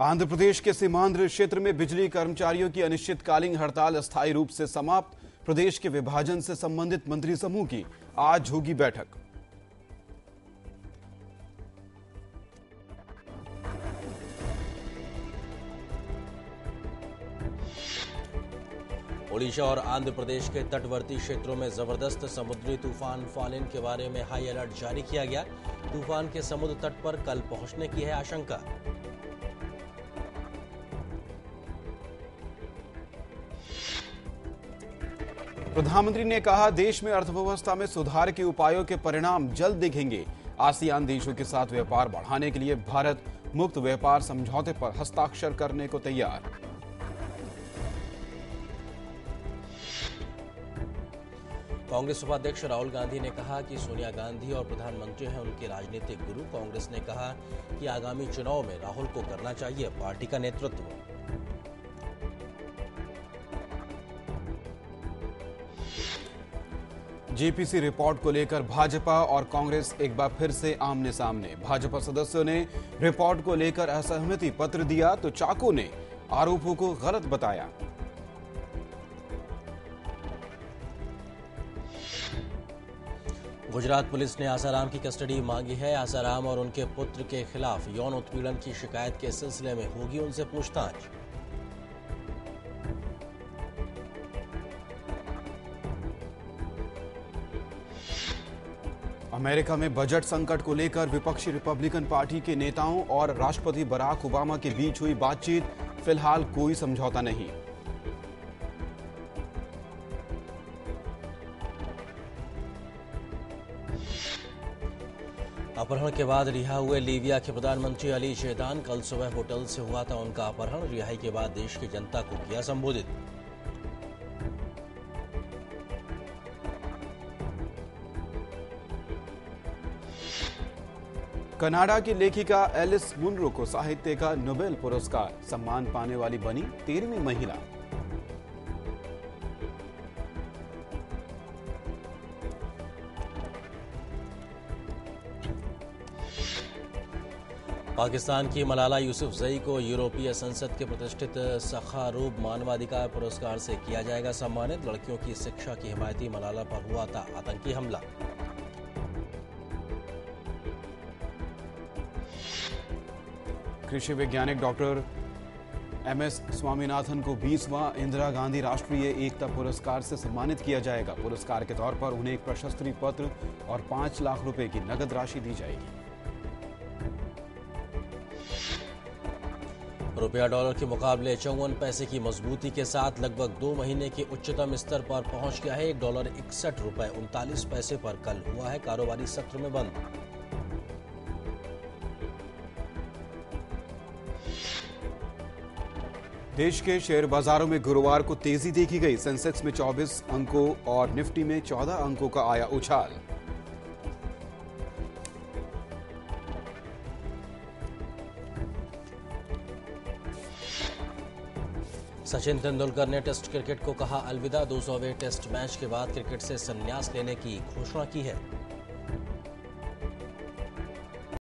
आंध्र प्रदेश के सीमांध्र क्षेत्र में बिजली कर्मचारियों की अनिश्चितकालीन हड़ताल स्थायी रूप से समाप्त। प्रदेश के विभाजन से संबंधित मंत्री समूह की आज होगी बैठक। ओडिशा और आंध्र प्रदेश के तटवर्ती क्षेत्रों में ज़बरदस्त समुद्री तूफ़ान फालिन के बारे में हाई अलर्ट जारी किया गया। तूफ़ान के समुद्र तट पर कल पहुँचने की है आशंका। प्रधानमंत्री ने कहा, देश में अर्थव्यवस्था में सुधार के उपायों के परिणाम जल्द दिखेंगे। आसियान देशों के साथ व्यापार बढ़ाने के लिए भारत मुक्त व्यापार समझौते पर हस्ताक्षर करने को तैयार। कांग्रेस उपाध्यक्ष राहुल गांधी ने कहा कि सोनिया गांधी और प्रधानमंत्री हैं उनके राजनीतिक गुरु। कांग्रेस ने कहा कि आगामी चुनाव में राहुल को करना चाहिए पार्टी का नेतृत्व। जेपीसी रिपोर्ट को लेकर भाजपा और कांग्रेस एक बार फिर से आमने सामने। भाजपा सदस्यों ने रिपोर्ट को लेकर असहमति पत्र दिया तो चाको ने आरोपों को गलत बताया। गुजरात पुलिस ने आसाराम की कस्टडी मांगी है। आसाराम और उनके पुत्र के खिलाफ यौन उत्पीड़न की शिकायत के सिलसिले में होगी उनसे पूछताछ। अमेरिका में बजट संकट को लेकर विपक्षी रिपब्लिकन पार्टी के नेताओं और राष्ट्रपति बराक ओबामा के बीच हुई बातचीत फ़िलहाल कोई समझौता नहीं। अपहरण के बाद रिहा हुए लीबिया के प्रधानमंत्री अली शेदान कल सुबह होटल से हुआ था उनका अपहरण। रिहाई के बाद देश की जनता को किया संबोधित। कनाडा की लेखिका एलिस मुनरो को साहित्य का नोबेल पुरस्कार, सम्मान पाने वाली बनी तेरहवीं महिला। पाकिस्तान की मलाला यूसुफजई को यूरोपीय संसद के प्रतिष्ठित सखारूब मानवाधिकार पुरस्कार से किया जाएगा सम्मानित। लड़कियों की शिक्षा की हिमायती मलाला पर हुआ था आतंकी हमला। कृषि वैज्ञानिक डॉक्टर एम एस स्वामीनाथन को 20वां इंदिरा गांधी राष्ट्रीय एकता पुरस्कार से सम्मानित किया जाएगा। पुरस्कार के तौर पर उन्हें एक प्रशस्ति पत्र और पाँच लाख रुपए की नगद राशि दी जाएगी। रुपया डॉलर के मुकाबले चौवन पैसे की मजबूती के साथ लगभग दो महीने के उच्चतम स्तर पर पहुँच गया है। एक डॉलर इकसठ रुपए उनतालीस पैसे पर कल हुआ है। कारोबारी सत्र में बंद। देश के शेयर बाजारों में गुरुवार को तेज़ी देखी गई। सेंसेक्स में 24 अंकों और निफ्टी में 14 अंकों का आया उछाल। सचिन तेंदुलकर ने टेस्ट क्रिकेट को कहा अलविदा। दो टेस्ट मैच के बाद क्रिकेट से संन्यास लेने की घोषणा की है।